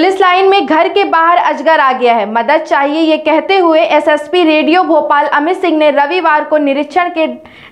Police line में घर के बाहर अजगर आ गया है। मदद चाहिए ये कहते हुए एसएसपी रेडियो भोपाल अमित सिंह ने रविवार को निरीक्षण के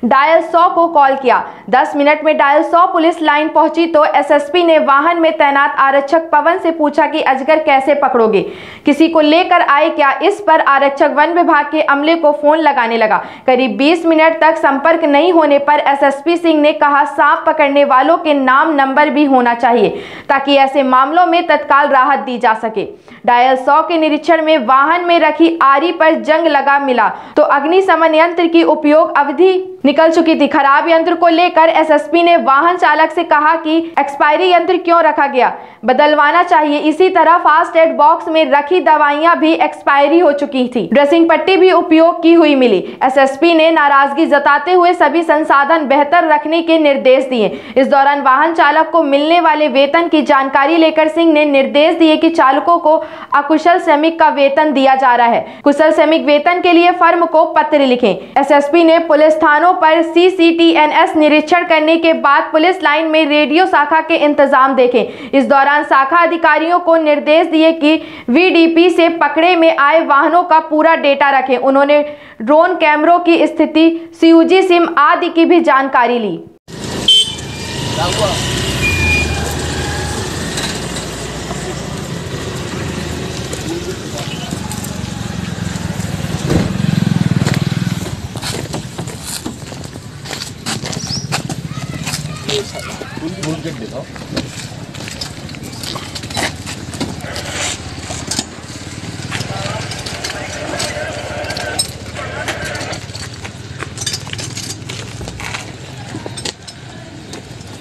डायल 100 को कॉल किया। 10 मिनट में डायल 100 पुलिस लाइन पहुँची तो एसएसपी ने वाहन में तैनात आरक्षक पवन से पूछा कि अजगर कैसे पकड़ोगे? किसी को लेकर आए क्या इस पर आरक्षक वन विभाग के अमले को फ़ोन लगाने लगा? करीब 20 मिनट तक संपर्क नहीं होने पर एसएसपी सिंह ने कहा, सांप पकड़ने वालों के नाम नंबर भी होना चाहिए, ताकि ऐसे मामलों में तत्काल राहत दी जा सके। डायल 100 के निरीक्षण में वाहन में रखी आरी पर जंग लगा मिला तो अग्निशमन यंत्र की उपयोग अवधि निकल चुकी थी। खराब यंत्र को लेकर एसएसपी ने वाहन चालक से कहा कि एक्सपायरी यंत्र क्यों रखा गया? बदलवाना चाहिए। इसी तरह फास्ट एड बॉक्स में रखी दवाइयाँ भी एक्सपायरी हो चुकी थी। ड्रेसिंग पट्टी भी उपयोग की हुई मिली। एसएसपी ने नाराज़गी जताते हुए सभी संसाधन बेहतर रखने के निर्देश दिए। इस दौरान वाहन चालक को मिलने वाले वेतन की जानकारी लेकर सिंह ने निर्देश दिए कि चालकों को अकुशल श्रमिक का वेतन दिया जा रहा है। कुशल श्रमिक वेतन के लिए फर्म को पत्र लिखें। एसएसपी ने पुलिस थानों पर सीसीटीएनएस निरीक्षण करने के बाद पुलिस लाइन में रेडियो शाखा के इंतज़ाम देखें। इस दौरान शाखा अधिकारियों को निर्देश दिए कि वीडीपी से पकड़े में आए वाहनों का पूरा डेटा रखें। उन्होंने ड्रोन कैमरों की स्थिति, सीयूजी सिम आदि की भी जानकारी ली।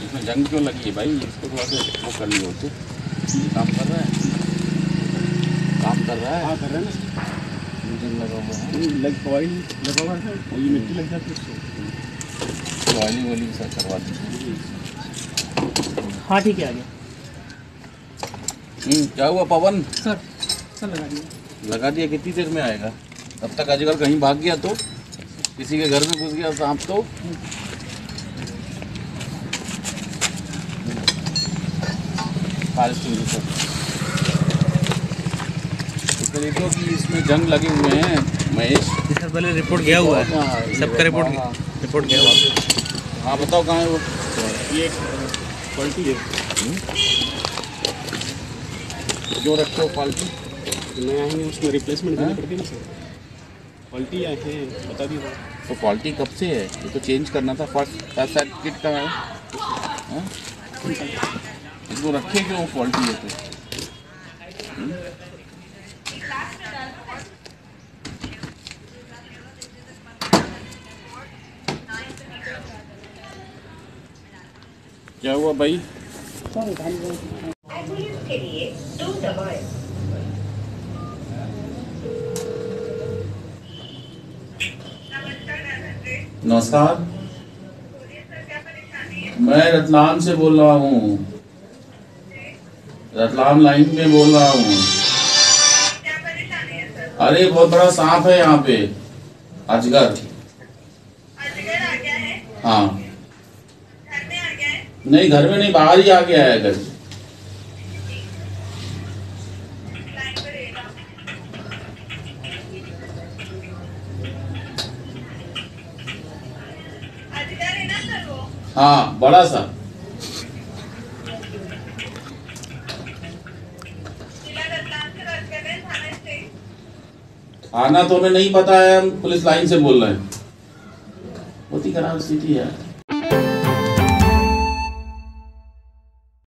इसमें जंग क्यों लगी है भाई? इसको थोड़ा सा वो करनी होती काम कर रहा है? काम कर रहा है? हाँ कर रहे हैं ना। इंजन लगा हुआ है। लग ऑयल लगा हुआ है और ये मिट्टी लग जाती है। ऑयलिंग सब करवा दीजिए हाँ ठीक है आगे। हम्म, क्या हुआ पवन? सर सर लगा दिया। लगा दिया कितनी देर में आएगा? तब तक अजगर कहीं भाग गया तो? किसी के घर में घुस गया सांप तो? तो देखो कि इसमें जंग लगे हुए हैं महेश। सर पहले रिपोर्ट गया हुआ है। हाँ, सबका रिपोर्ट हाँ, रिपोर्ट गया हुआ। है हाँ बताओ कहाँ है वो? ये क्वालिटी है। जो रखते हो क्वालिटी नया है उसमें रिप्लेसमेंट देना करनी पड़ती है ना सर। क्वालिटी आए हैं बता दीजिए तो क्वालिटी कब से है? ये तो चेंज करना था फ़र्स्ट फ़र्स्ट किट का है। हाँ? इसको रखे क्यों? क्वालिटी है तो। क्या हुआ भाई? के लिए दो दबाएँ नमस्कार। मैं रतलाम से बोल रहा हूँ। रतलाम लाइन में बोल रहा हूँ। अरे बहुत बड़ा सांप है यहाँ पे। अजगर। हाँ। नहीं, घर में नहीं, बाहर ही आ गया है घर से। हाँ बड़ा सा। आना तो हमें नहीं पता है, हम पुलिस लाइन से बोल रहे हैं। बहुत ही खराब स्थिति है।